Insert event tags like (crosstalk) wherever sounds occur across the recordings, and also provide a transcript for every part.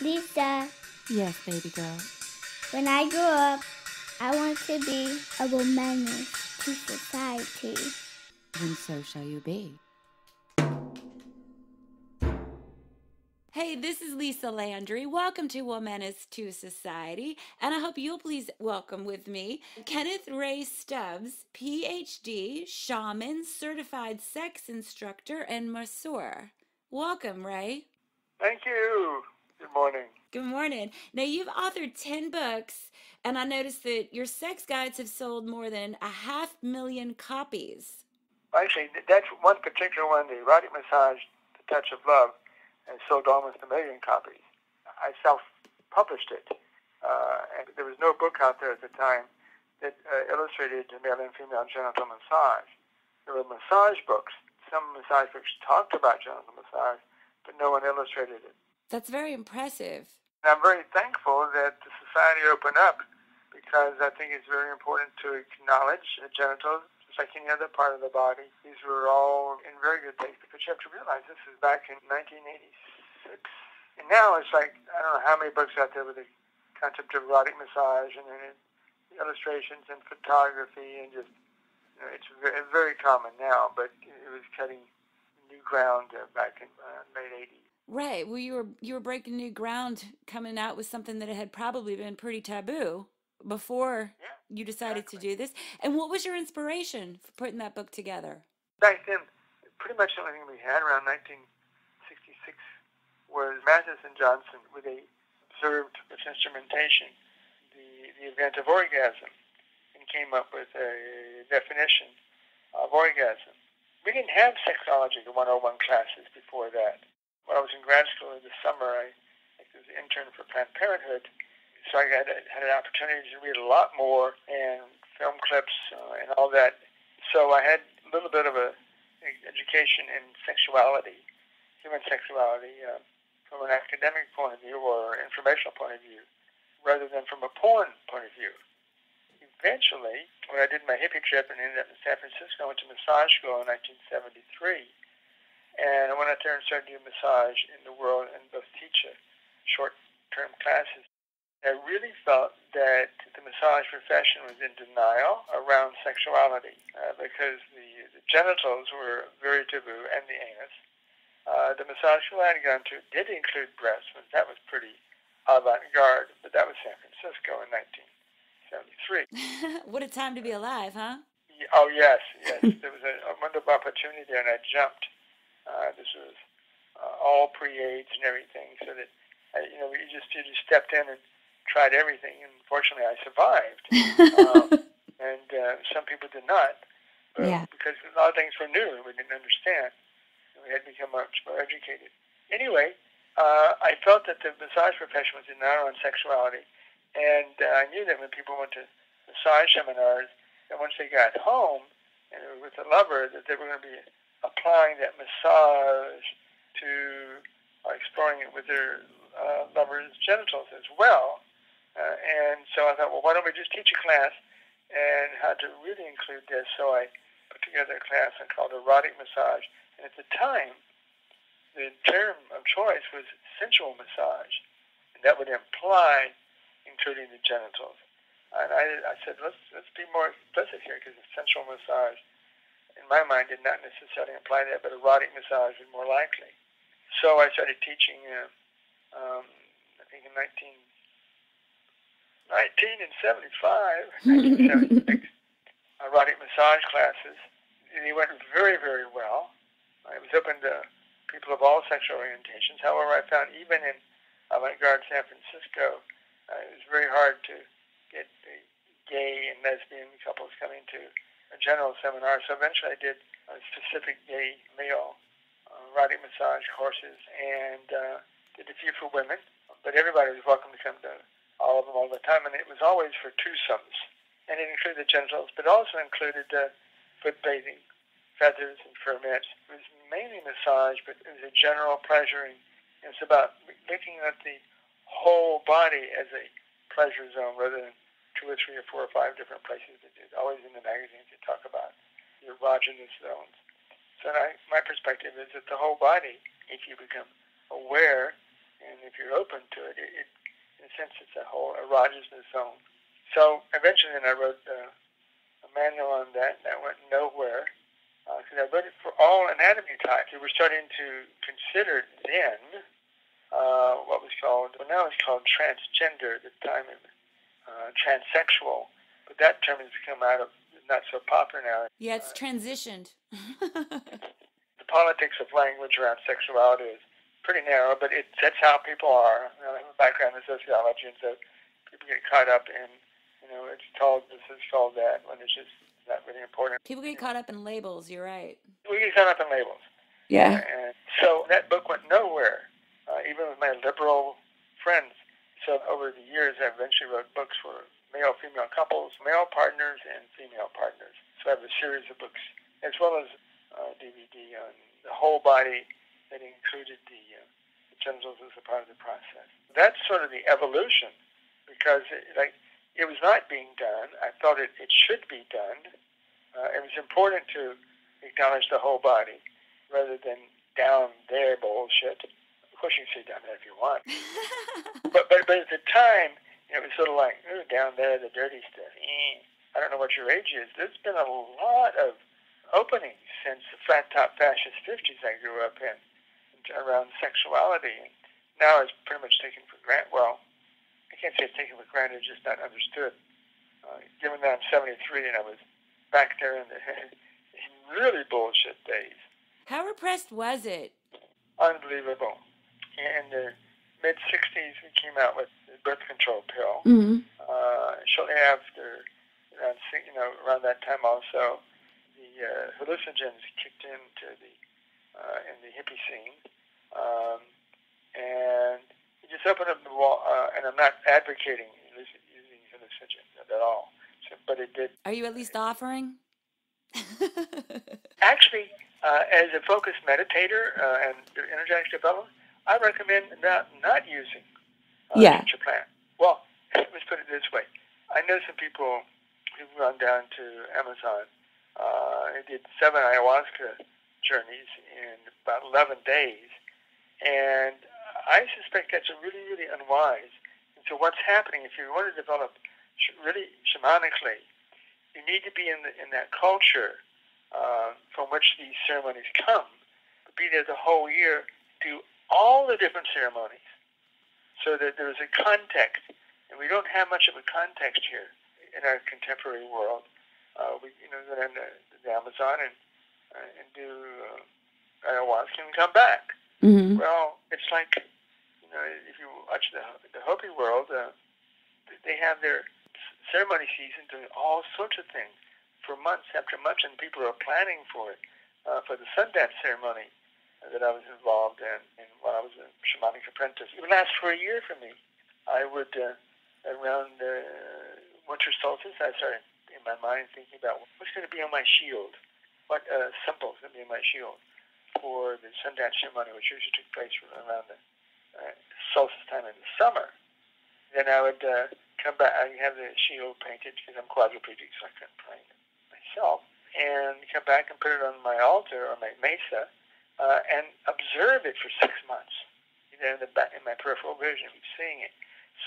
Lisa, Yes, baby girl. when I grow up, I want to be a woman to society. Then so shall you be. Hey, this is Lisa Landry. Welcome to Womanist to Society, and I hope you'll please welcome with me Kenneth Ray Stubbs, PhD, shaman, certified sex instructor, and masseur. Welcome, Ray. Thank you. Good morning. Good morning. Now, you've authored 10 books, and I noticed that your sex guides have sold more than a half million copies. Actually, that's one particular one, the erotic massage, The Touch of Love, has sold almost a million copies. I self-published it, uh, and there was no book out there at the time that uh, illustrated male and female genital massage. There were massage books. Some massage books talked about genital massage, but no one illustrated it. That's very impressive. I'm very thankful that the society opened up because I think it's very important to acknowledge the genitals just like any other part of the body. These were all in very good taste because you have to realize this is back in 1986. And now it's like, I don't know how many books out there with the concept of erotic massage and then illustrations and photography and just, you know, it's very, very common now, but it was cutting new ground back in uh, late 80s. Right. Well, you were you were breaking new ground, coming out with something that had probably been pretty taboo before Yeah, you decided to do this. And what was your inspiration for putting that book together? back then, pretty much the only thing we had around 1966 was Masters and Johnson, where they observed with instrumentation the, the event of orgasm and came up with a definition of orgasm. We didn't have sexology, the 101 classes before that. When I was in grad school in the summer, I, I was an intern for Planned Parenthood, so I had, had an opportunity to read a lot more and film clips uh, and all that. So I had a little bit of a, a education in sexuality, human sexuality, uh, from an academic point of view or informational point of view, rather than from a porn point of view. Eventually, when I did my hippie trip and ended up in San Francisco, I went to massage school in 1973. And I went out there and started doing massage in the world and both teach a short-term classes. I really felt that the massage profession was in denial around sexuality uh, because the, the genitals were very taboo and the anus. Uh, the massage school I had gone to did include breasts, and that was pretty avant-garde, but that was San Francisco in 1973. (laughs) what a time to be alive, huh? Oh yes, yes. there was a, a wonderful opportunity there, and I jumped. This was uh, all pre-AIDS and everything, so that uh, you know you just you just stepped in and tried everything, and fortunately I survived. um, (laughs) and uh, some people did not, but Yeah. because a lot of things were new and we didn't understand. We had become much more educated. Anyway, uh, I felt that the massage profession was in not on sexuality, and uh, I knew that when people went to massage seminars, that once they got home and they were with a lover, that they were going to be applying that massage to uh, exploring it with their uh, lover's genitals as well. Uh, and so I thought, well, why don't we just teach a class and how to really include this? So I put together a class and called erotic massage. And at the time, the term of choice was sensual massage, and that would imply including the genitals. And I, I said, let's let's be more explicit here because sensual massage, in my mind, did not necessarily imply that, but erotic massage was more likely. So I started teaching. Uh, um, I think in 19, 1975, 1976, (laughs) erotic massage classes. And they went very, very well. It was open to people of all sexual orientations. However, I found even in avant-garde San Francisco, uh, it was very hard to get the gay and lesbian couples coming to a general seminar. So eventually I did a specific gay male uh, erotic massage courses and uh, did a few for women. But everybody was welcome to come to all of them all the time. And it was always for twosomes. And it included genitals, but also included uh, foot bathing, feathers, and ferments. It was mainly massage, but it was a general pleasuring. It's about looking at the whole body as a pleasure zone rather than two or three or four or five different places it's always in the magazines they talk about the erogenous zones. So I, my perspective is that the whole body, if you become aware and if you're you're open to it, it, it in a sense, it's a whole erogenous zone. So eventually, then I wrote uh, a manual on that, and that went nowhere because uh, I wrote it for all anatomy types. We were starting to consider then uh, what was called, well, now it's called transgender. At the time, it was uh, transsexual, but that term has become out of not so popular now. Yeah, it's transitioned. (laughs) the politics of language around sexuality is pretty narrow, but it that's how people are. I have a background in sociology, and so people get caught up in, you know, it's called this, it's called that, when it's just not really important. People get caught up in labels. You're right. We get caught up in labels. Yeah. And so that book went nowhere, uh, even with my liberal friends. So over the years, I eventually wrote books for male female couples, male partners, and female partners. So I have a series of books, as well as uh, DVD on the whole body that included the, uh, the genitals as a part of the process. That's sort of the evolution, because it, like it was not being done. I thought it, it should be done. Uh, it was important to acknowledge the whole body rather than down there bullshit. Course, you can say down there if you want. (laughs) but, but but at the time, it was sort of like, oh, down there, the dirty stuff. Eh. I don't know what your age is. There's been a lot of openings since the flat top fascist 50s I grew up in around sexuality. And now it's pretty much taken for granted. Well, I can't say it's taken for granted, it's just not understood. Uh, given that I'm 73 and I was back there in the (laughs) in really bullshit days. How repressed was it? Unbelievable. In the mid 60s, we came out with the birth control pill. Mm-hmm. Uh, shortly after, around you know, around that time also, the uh, hallucinogens kicked into the uh, in the hippie scene, um, and it just opened up the wall. Uh, and I'm not advocating using hallucinogens at all, so, but it did. Are you at least offering? (laughs) Actually, uh, as a focused meditator uh, and energetic developer, I recommend not not using uh, yeah. future plan. Well, (laughs) let's put it this way. I know some people who've gone down to Amazon uh, and did seven ayahuasca journeys in about 11 days, and I suspect that's really, really unwise. And so what's happening, if you want to develop really shamanically, you need to be in, the, in that culture uh, from which these ceremonies come, be there the whole year, do all the different ceremonies so that there's a context. And we don't have much of a context here in our contemporary world. Uh, we, you know, go down to the Amazon and uh, and do uh, ayahuasca and come back. Mm-hmm. Well, it's like, you know, if you watch the the Hopi world, uh, they have their ceremony season doing all sorts of things for months after months, and people are planning for it. Uh, for the Sundance ceremony, that I was involved in, and when I was a shamanic apprentice. It would last for a year for me. I would, uh, around uh, winter solstice, I started in my mind thinking about what's going to be on my shield, what uh, symbol is going to be on my shield for the Sundance ceremony, which usually took place around the uh, solstice time in the summer. Then I would uh, come back. I have the shield painted because I'm quadriplegic, so I couldn't paint it myself. And come back and put it on my altar or my mesa uh, and observe it for six months. You know, in, the in my peripheral vision, seeing it.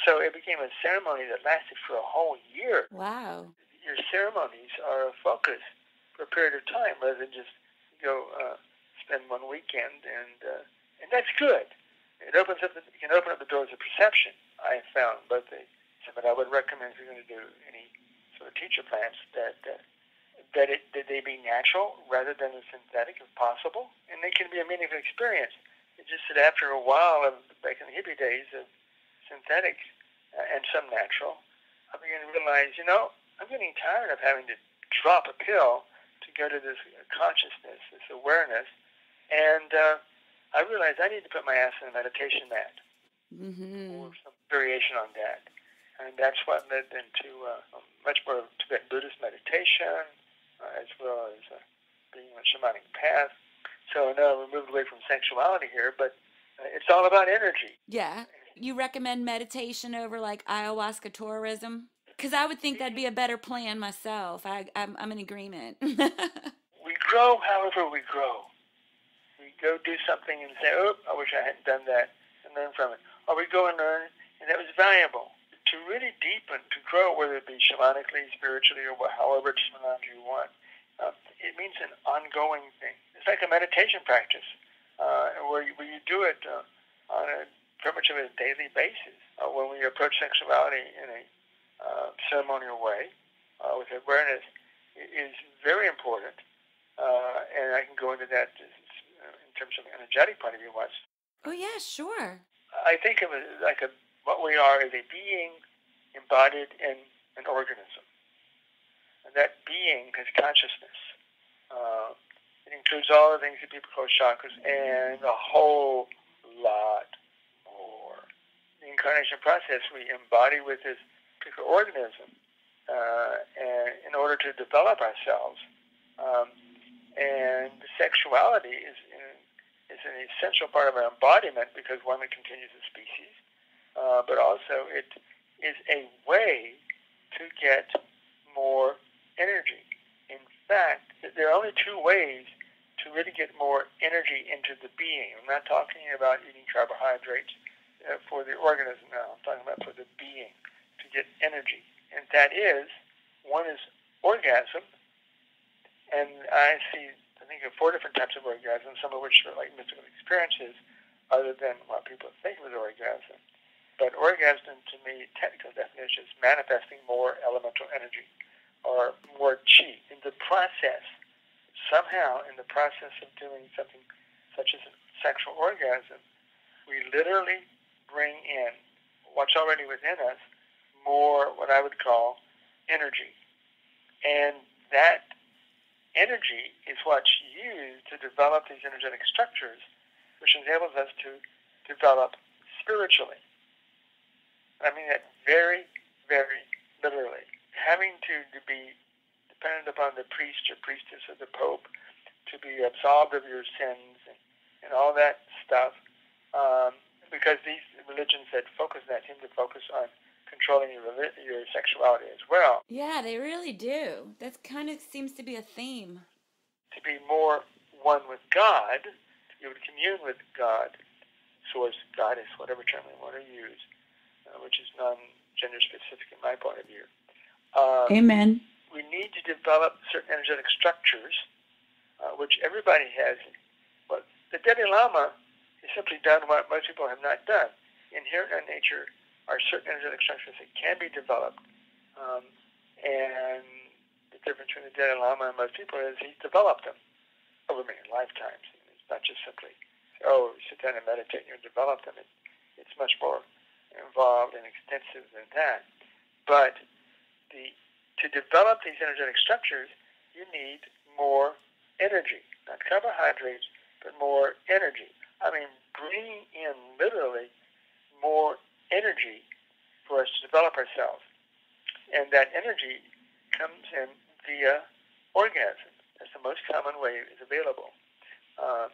So it became a ceremony that lasted for a whole year. Wow. Your ceremonies are a focus for a period of time rather than just go uh, spend one weekend, and uh, and that's good. It opens up. The, it can open up the doors of perception. I have found both the. But I would recommend if you're going to do any sort of teacher plants that uh, that it that they be natural rather than synthetic if possible, and they can be a meaningful experience. It's just that after a while of back in the hippie days of synthetic uh, and some natural, I began to realize, you know, I'm getting tired of having to drop a pill to go to this consciousness, this awareness, and uh, I realized I need to put my ass in a meditation mat mm-hmm. or some variation on that. And that's what led into uh, much more Tibetan Buddhist meditation, uh, as well as uh, being on a shamanic path. So now we moved away from sexuality here, but uh, it's all about energy. Yeah. You recommend meditation over like ayahuasca tourism? Because I would think that'd be a better plan myself. I, I'm, I'm in agreement. (laughs) we grow however we grow. We go do something and say, oh, I wish I hadn't done that. And learn from it. Or we go and learn, and that was valuable. Really deepen, to grow, whether it be shamanically, spiritually, or however terminology you want, uh, it means an ongoing thing. It's like a meditation practice, uh, where, you, where you do it uh, on a pretty much of a daily basis. Uh, when we approach sexuality in a uh, ceremonial way, uh, with awareness, is very important. Uh, and I can go into that in terms of energetic point of view. Once. Oh yeah, sure. I think of it like a what we are is a being embodied in an organism. And that being has consciousness. Uh, it includes all the things that people call chakras and a whole lot more. The incarnation process we embody with this particular organism uh, and in order to develop ourselves. Um, and sexuality is, is an essential part of our embodiment because one, it continues the species, uh, but also it is a way to get more energy. In fact, there are only two ways to really get more energy into the being. I'm not talking about eating carbohydrates uh, for the organism now. I'm talking about for the being to get energy. And that is, one is orgasm, and I see, I think, of four different types of orgasms, some of which are like mystical experiences, other than what people think of as orgasm. But orgasm, to me, technical definition is manifesting more elemental energy or more chi. In the process, somehow, in the process of doing something such as a sexual orgasm, we literally bring in what's already within us more what I would call energy. And that energy is what's used to develop these energetic structures, which enables us to develop spiritually. I mean that very, very literally. Having to, to be dependent upon the priest or priestess or the pope to be absolved of your sins and, and all that stuff, um, because these religions that focus that seem to focus on controlling your your sexuality as well. Yeah, they really do. That kind of seems to be a theme. To be more one with God, to be able to commune with God, source, goddess, whatever term we want to use, uh, which is non-gender specific in my point of view. Um, Amen. We need to develop certain energetic structures, uh, which everybody has. But the Dalai Lama has simply done what most people have not done. Inherent in nature are certain energetic structures that can be developed. Um, and the difference between the Dalai Lama and most people is he's developed them over many lifetimes. It's not just simply, oh, sit down and meditate and you develop them. It, it's much more involved and extensive than that. But the to develop these energetic structures, you need more energy, not carbohydrates, but more energy. I mean, bringing in literally more energy for us to develop ourselves. And that energy comes in via orgasm. That's the most common way it is available. Uh,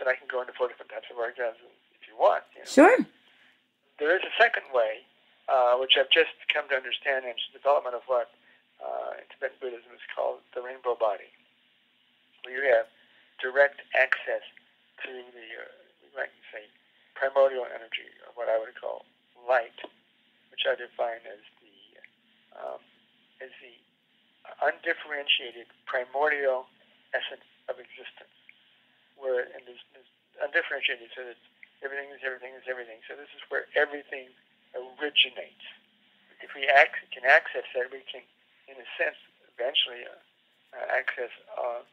but I can go into four different types of orgasm if you want. You know. Sure. There is a second way, uh, which I've just come to understand in the development of what uh, in Tibetan Buddhism is called the rainbow body, where you have direct access to the, uh, we might say, primordial energy, or what I would call light, which I define as the um, as the undifferentiated primordial essence of existence, where and this, this undifferentiated, so that everything is everything is everything. So this is where everything originates. If we can access that, we can, in a sense, eventually uh, uh, access uh,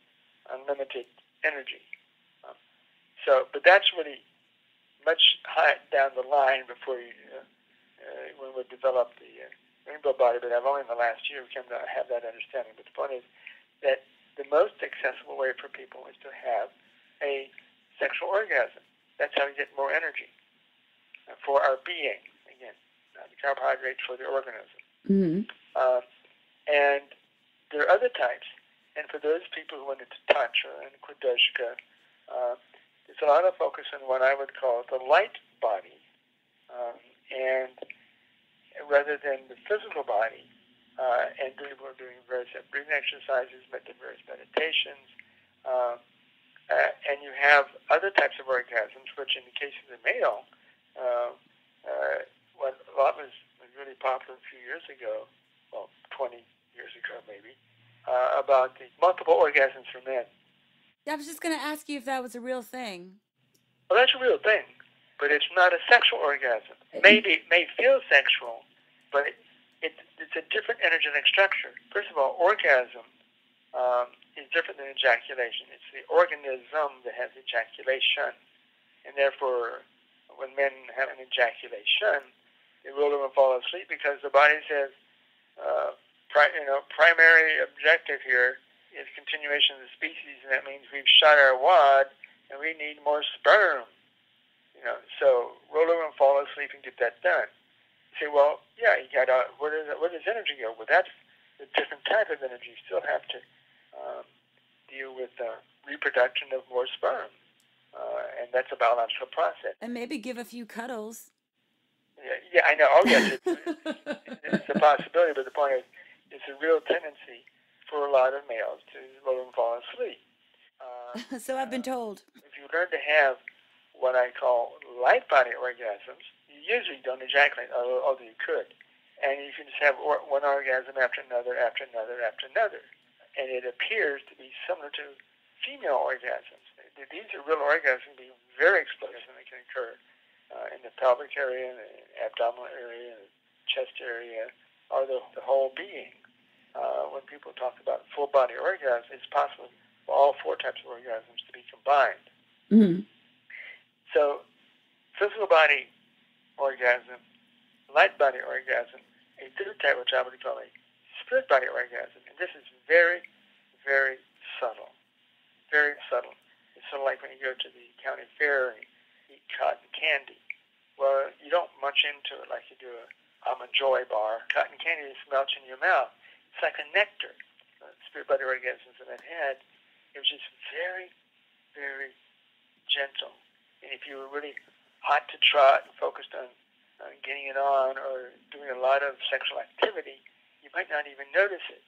unlimited energy. Um, so, but that's really much high down the line before you, uh, uh, when we develop the uh, rainbow body, but I've only in the last year come to have that understanding. But the point is that the most accessible way for people is to have a sexual orgasm. That's how you get more energy uh, for our being. Again, uh, the carbohydrates for the organism. Mm-hmm. Uh, and there are other types. And for those people who went into Tantra and Quddhishka, uh, there's a lot of focus on what I would call the light body, um, and rather than the physical body. Uh, and people are doing various breathing exercises, but various meditations, uh, Uh, and you have other types of orgasms, which in the case of the male, uh, uh, what a lot was, really popular a few years ago, well, 20 years ago maybe, uh, about the multiple orgasms for men. Yeah, I was just going to ask you if that was a real thing. Well, that's a real thing, but it's not a sexual orgasm. Maybe it may feel sexual, but it, it, it's a different energetic structure. First of all, orgasm um, is different than ejaculation. It's the organism that has ejaculation, and therefore, when men have an ejaculation, they roll over and fall asleep because the body says, uh, pri- you know, primary objective here is continuation of the species, and that means we've shot our wad and we need more sperm. You know, so roll over and fall asleep and get that done. You say, well, yeah, you got to, where does, where does energy go? Well, that's a different type of energy. You still have to deal with uh, reproduction of more sperm. Uh, and that's a biological process. And maybe give a few cuddles. Yeah, yeah I know. Oh, yes, it's, (laughs) it's a possibility, but the point is, it's a real tendency for a lot of males to roll and fall asleep. Uh, so I've been told. If you learn to have what I call light body orgasms, you usually don't ejaculate, although you could. And you can just have one orgasm after another, after another, after another and it appears to be similar to female orgasms. These are real orgasms, be very explosive, and they can occur uh, in the pelvic area, in the abdominal area, in the chest area, or the, the whole being. Uh, when people talk about full body orgasm, it's possible for all four types of orgasms to be combined. Mm-hmm. So, physical body orgasm, light body orgasm, a third type, which I would call a spirit body orgasm. And this is very, very subtle. Very subtle. It's sort of like when you go to the county fair and eat cotton candy. Well, you don't munch into it like you do a almond joy bar. Cotton candy just melts in your mouth. It's like a nectar. Uh, spirit body orgasms that I've had, it was just very, very gentle. And if you were really hot to trot and focused on, on getting it on or doing a lot of sexual activity, you might not even notice it.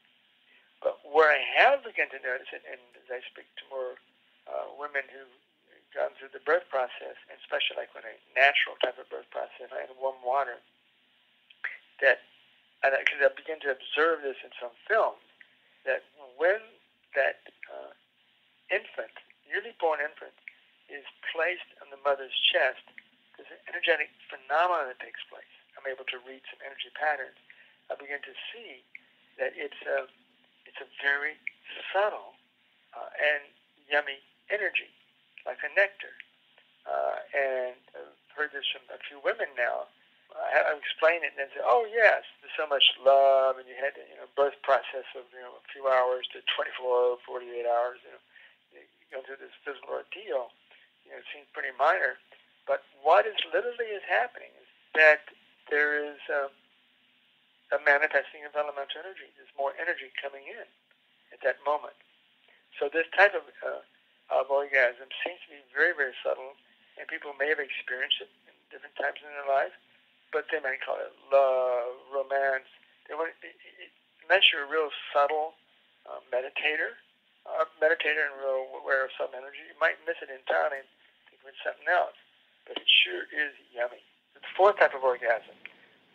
But where I have begun to notice it, and as I speak to more uh, women who've gone through the birth process, and especially like when a natural type of birth process, I had warm water, that, because I begin to observe this in some films, that when that uh, infant, newly born infant, is placed on the mother's chest, there's an energetic phenomenon that takes place. I'm able to read some energy patterns I began to see that it's a, it's a very subtle uh, and yummy energy, like a nectar. Uh, and I've heard this from a few women now. I, I explain it and they say, "Oh yes, there's so much love, and you had you know birth process of you know a few hours to 24, 48 hours. You know, you go through this physical ordeal. You know, it seems pretty minor, but what is literally is happening is that there is um, a manifesting of elemental energy. There's more energy coming in at that moment. So this type of, uh, of orgasm seems to be very, very subtle, and people may have experienced it in different times in their life, but they might call it love, romance. They want, it, it, unless you're a real subtle uh, meditator, uh, meditator and real aware of some energy, you might miss it entirely and think it's something else. But it sure is yummy. The fourth type of orgasm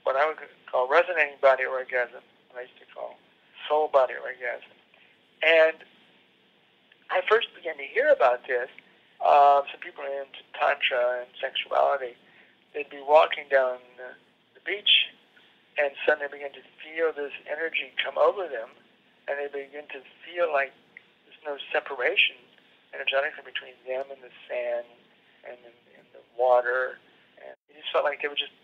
what I would call resonating body orgasm, what I used to call soul body orgasm. And I first began to hear about this. Uh, some people into tantra and sexuality, they'd be walking down the, the beach, and suddenly begin to feel this energy come over them, and they begin to feel like there's no separation energetically between them and the sand and, and, and the water, and it just felt like they were just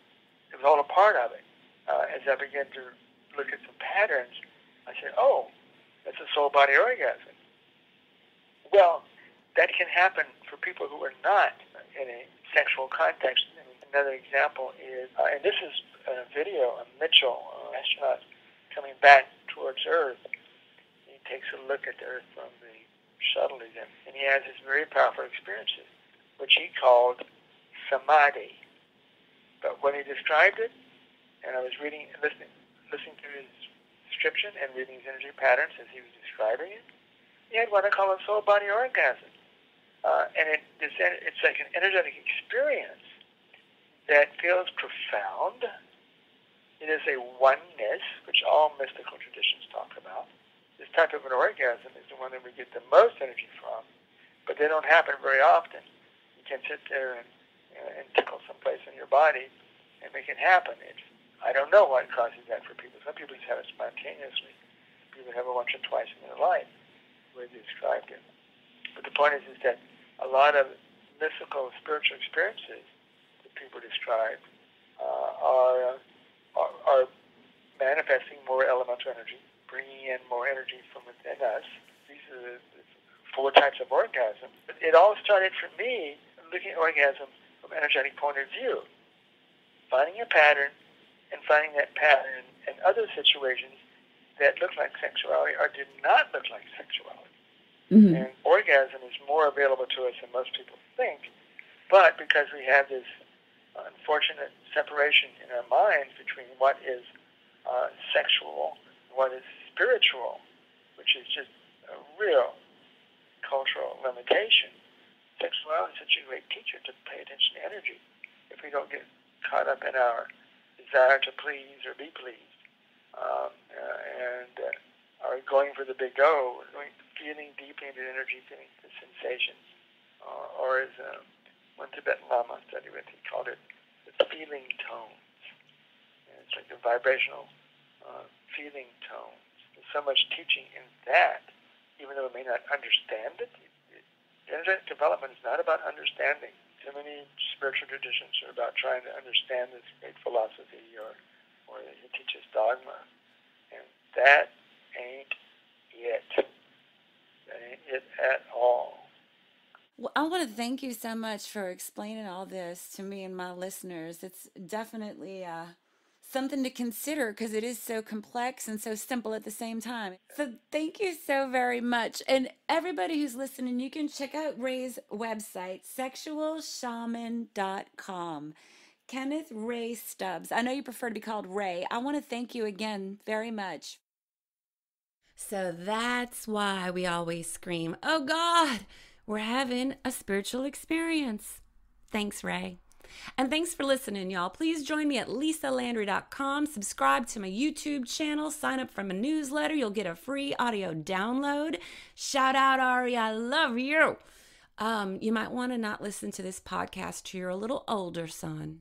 it was all a part of it. Uh, as I began to look at some patterns, I said, oh, that's a soul body orgasm. Well, that can happen for people who are not in a sexual context. Another example is, uh, and this is a video of Mitchell, uh, astronaut, coming back towards Earth. He takes a look at the Earth from the shuttle he's in, and he has his very powerful experiences, which he called samadhi. But when he described it, and I was reading, listening, listening to his description and reading his energy patterns as he was describing it, he had what I call a soul body orgasm. uh, and it, it's, it's like an energetic experience that feels profound. It is a oneness, which all mystical traditions talk about. This type of an orgasm is the one that we get the most energy from, but they don't happen very often. You can sit there and, and tickle someplace in your body and make it happen. It's, I don't know what causes that for people. Some people just have it spontaneously. People have it once or twice in their life, the way they described it. But the point is, is that a lot of mystical spiritual experiences that people describe uh, are, are, are manifesting more elemental energy, bringing in more energy from within us. These are the four types of orgasm. It all started for me looking at orgasm from an energetic point of view, finding a pattern and finding that pattern in other situations that look like sexuality or did not look like sexuality. Mm-hmm. And orgasm is more available to us than most people think. But because we have this unfortunate separation in our minds between what is uh, sexual and what is spiritual, which is just a real cultural limitation. Sexuality is such a great teacher to pay attention to energy. If we don't get caught up in our desire to please or be pleased, um, uh, and uh, are going for the big O, going feeling deeply into energy, feeling the sensations. Uh, or as um, one Tibetan Lama studied with, he called it the feeling tones. And it's like the vibrational uh, feeling tones. There's so much teaching in that, even though we may not understand it. Energetic development is not about understanding. Too many spiritual traditions are about trying to understand this great philosophy or, or it teaches dogma. And that ain't it it at all. Well, I want to thank you so much for explaining all this to me and my listeners. It's definitely uh, something to consider because it is so complex and so simple at the same time. So, thank you so very much. And everybody who's listening, you can check out Ray's website, sexualshaman.com. Kenneth Ray Stubbs. I know you prefer to be called Ray. I want to thank you again very much so that's why we always scream, Oh God, we're having a spiritual experience. Thanks, Ray. And thanks for listening, y'all. Please join me at lisalandry.com. Subscribe to my YouTube channel. Sign up for my newsletter. You'll get a free audio download. Shout out, Ari. I love you. Um, you might want to not listen to this podcast to your little older son.